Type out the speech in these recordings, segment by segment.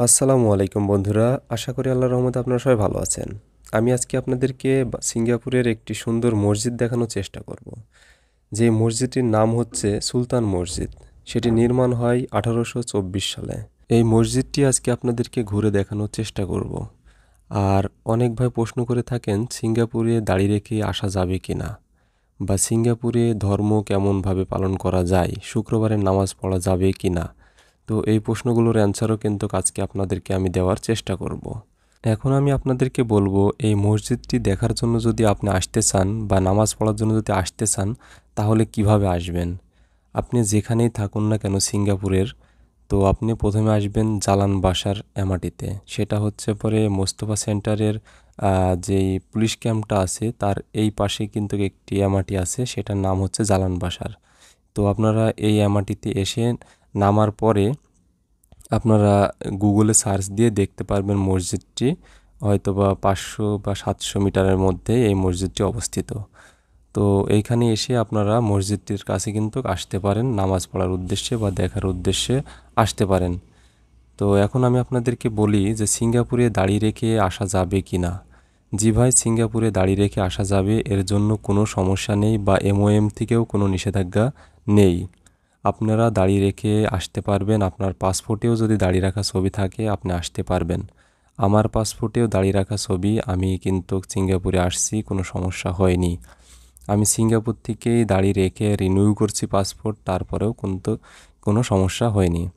আসসালামু আলাইকুম বন্ধুরা, আশা করি আল্লাহর রহমতে আপনারা সবাই ভালো আছেন। আমি আজকে আপনাদেরকে সিঙ্গাপুরের একটি সুন্দর মসজিদ দেখানোর চেষ্টা করব। যে মসজিদটির নাম হচ্ছে সুলতান মসজিদ। সেটি নির্মাণ হয় আঠারোশো চব্বিশ সালে। এই মসজিদটি আজকে আপনাদেরকে ঘুরে দেখানোর চেষ্টা করব। আর অনেক ভাই প্রশ্ন করে থাকেন, সিঙ্গাপুরে দাড়ি রেখে আসা যাবে কি না বা সিঙ্গাপুরে ধর্ম কেমনভাবে পালন করা যায়? শুক্রবারের নামাজ পড়া যাবে কি না তো এই প্রশ্নগুলোর অ্যান্সারও কিন্তু আজকে আপনাদেরকে আমি দেওয়ার চেষ্টা করব। এখন আমি আপনাদেরকে বলব, এই মসজিদটি দেখার জন্য যদি আপনি আসতে চান বা নামাজ পড়ার জন্য যদি আসতে চান, তাহলে কীভাবে আসবেন? আপনি যেখানেই থাকুন না কেন সিঙ্গাপুরের, তো আপনি প্রথমে আসবেন জালান বাসার এমাটিতে সেটা হচ্ছে পরে মোস্তফা সেন্টারের যেই পুলিশ ক্যাম্পটা আছে, তার এই পাশে কিন্তু একটি এমাটি আছে, সেটার নাম হচ্ছে জালান বাসার। তো আপনারা এই এমাটিতে এসে নামার পরে আপনারা গুগলে সার্চ দিয়ে দেখতে পারবেন মসজিদটি হয়তো বা পাঁচশো বা সাতশো মিটারের মধ্যে এই মসজিদটি অবস্থিত। তো এইখানে এসে আপনারা মসজিদটির কাছে কিন্তু আসতে পারেন, নামাজ পড়ার উদ্দেশ্যে বা দেখার উদ্দেশ্যে আসতে পারেন। তো এখন আমি আপনাদেরকে বলি যে সিঙ্গাপুরে দাড়ি রেখে আসা যাবে কি না। জি ভাই, সিঙ্গাপুরে দাড়ি রেখে আসা যাবে, এর জন্য কোনো সমস্যা নেই বা এমওএম থেকেও কোনো নিষেধাজ্ঞা নেই। আপনারা দাড়ি রেখে আসতে পারবেন। আপনার পাসপোর্টেও যদি দাড়ি রাখা ছবি থাকে, আপনি আসতে পারবেন। আমার পাসপোর্টেও দাড়ি রাখা ছবি, আমি কিন্তু সিঙ্গাপুরে আসছি, কোনো সমস্যা হয়নি। আমি সিঙ্গাপুর থেকেই দাড়ি রেখে রিনিউ করছি পাসপোর্ট, তারপরেও কিন্তু কোনো সমস্যা হয়নি।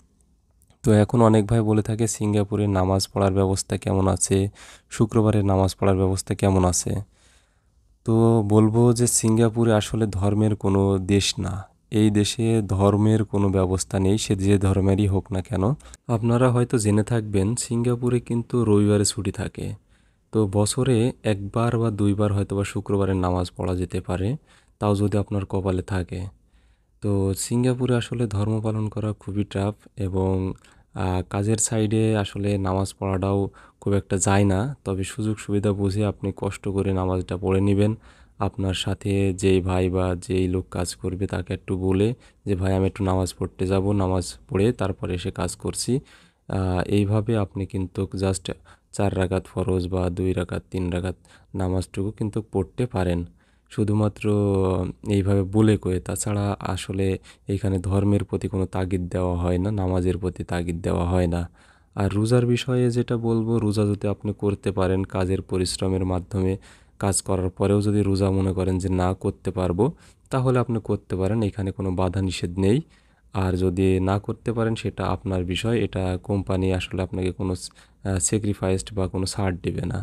তো এখন অনেক ভাই বলে থাকে, সিঙ্গাপুরে নামাজ পড়ার ব্যবস্থা কেমন আছে? শুক্রবারের নামাজ পড়ার ব্যবস্থা কেমন আছে? তো বলব যে, সিঙ্গাপুরে আসলে ধর্মের কোনো দেশ না। এই দেশে ধর্মের কোনো ব্যবস্থা নেই, সে যে ধর্মেরই হোক না কেন। আপনারা হয়তো জেনে থাকবেন, সিঙ্গাপুরে কিন্তু রবিবারে ছুটি থাকে। তো বছরে একবার বা দুইবার হয়তো বা শুক্রবারের নামাজ পড়া যেতে পারে, তাও যদি আপনার কপালে থাকে। তো সিঙ্গাপুরে আসলে ধর্ম পালন করা খুবই টাফ এবং কাজের সাইডে আসলে নামাজ পড়াটাও খুব একটা যায় না। তবে সুযোগ সুবিধা বুঝে আপনি কষ্ট করে নামাজটা পড়ে নেবেন। আপনার সাথে যেই ভাই বা যেই লোক কাজ করবে তাকে একটু বলে যে, ভাই, আমি একটু নামাজ পড়তে যাব। নামাজ পড়ে তারপরে এসে কাজ করছি। এইভাবে আপনি কিন্তু জাস্ট চার রাকাত ফরজ বা দুই রাকাত, তিন রাকাত নামাজটুকু কিন্তু পড়তে পারেন। শুধুমাত্র এইভাবে বলে কয়ে। তাছাড়া আসলে এইখানে ধর্মের প্রতি কোনো তাগিদ দেওয়া হয় না, নামাজের প্রতি তাগিদ দেওয়া হয় না। আর রোজার বিষয়ে যেটা বলব, রোজা যদি আপনি করতে পারেন, কাজের পরিশ্রমের মাধ্যমে কাজ করার পরেও যদি রোজা মনে করেন যে না করতে পারব, তাহলে আপনি করতে পারেন, এখানে কোনো বাধা নিষেধ নেই। আর যদি না করতে পারেন, সেটা আপনার বিষয়, এটা কোম্পানি আসলে আপনাকে কোনো স্যাক্রিফাইসড বা কোনো ছাড় দেবে না।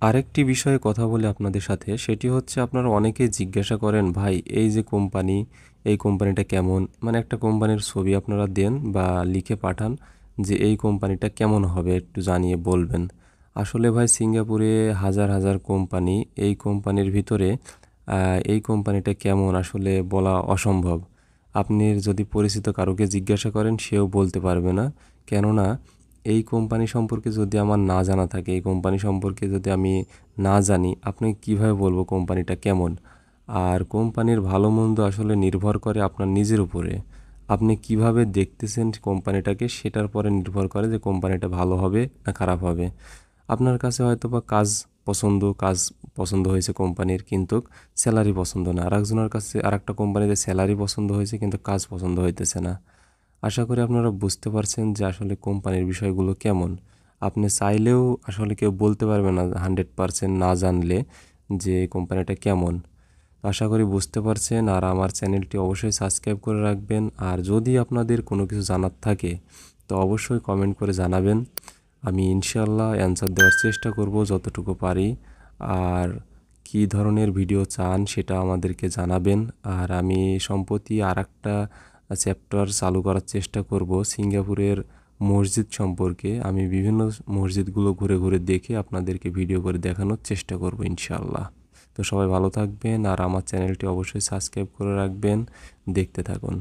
আরেকটি বিষয়ে কথা বলে আপনাদের সাথে, সেটি হচ্ছে আপনারা অনেকেই জিজ্ঞাসা করেন, ভাই, এই যে কোম্পানি, এই কোম্পানিটা কেমন? মানে একটা কোম্পানির ছবি আপনারা দেন বা লিখে পাঠান যে, এই কোম্পানিটা কেমন হবে, একটু জানিয়ে বলবেন। আসলে ভাই সিঙ্গাপুরে হাজার হাজার কোম্পানি, এই কোম্পানির ভিতরে এই কোম্পানিটা কেমন আসলে বলা অসম্ভব। আপনি যদি পরিচিত কারোকে জিজ্ঞাসা করেন, সেও বলতে পারবে না। কেননা, এই কোম্পানি সম্পর্কে যদি আমার না জানা থাকে, এই কোম্পানি সম্পর্কে যদি আমি না জানি, আপনি কীভাবে বলব কোম্পানিটা কেমন? আর কোম্পানির ভালো মন্দ আসলে নির্ভর করে আপনার নিজের উপরে। আপনি কীভাবে দেখতেছেন কোম্পানিটাকে, সেটার পরে নির্ভর করে যে কোম্পানিটা ভালো হবে না খারাপ হবে। আপনার কাছে হয়তো বা কাজ পছন্দ কাজ পছন্দ হয়েছে কোম্পানির, কিন্তু স্যালারি পছন্দ না। আর একজনের কাছে আর একটা কোম্পানিতে স্যালারি পছন্দ হয়েছে, কিন্তু কাজ পছন্দ হইতেছে না। আশা করি আপনারা বুঝতে পারছেন যে আসলে কোম্পানির বিষয়গুলো কেমন। আপনি চাইলেও আসলে কেউ বলতে পারবে না হান্ড্রেড পারসেন্ট না জানলে যে কোম্পানিটা কেমন। আশা করি বুঝতে পারছেন, আর আমার চ্যানেলটি অবশ্যই সাবস্ক্রাইব করে রাখবেন। আর যদি আপনাদের কোনো কিছু জানার থাকে, তো অবশ্যই কমেন্ট করে জানাবেন। আমি ইনশাল্লাহ অ্যান্সার দেওয়ার চেষ্টা করব যতটুকু পারি। আর কী ধরনের ভিডিও চান সেটা আমাদেরকে জানাবেন। আর আমি সম্প্রতি আর একটা চ্যাপ্টার চালু করার চেষ্টা করব সিঙ্গাপুরের মসজিদ সম্পর্কে। আমি বিভিন্ন মসজিদগুলো ঘুরে ঘুরে দেখে আপনাদেরকে ভিডিও করে দেখানোর চেষ্টা করব ইনশাল্লাহ তো সবাই ভালো থাকবেন আর আমার চ্যানেলটি অবশ্যই সাবস্ক্রাইব করে রাখবেন। দেখতে থাকুন।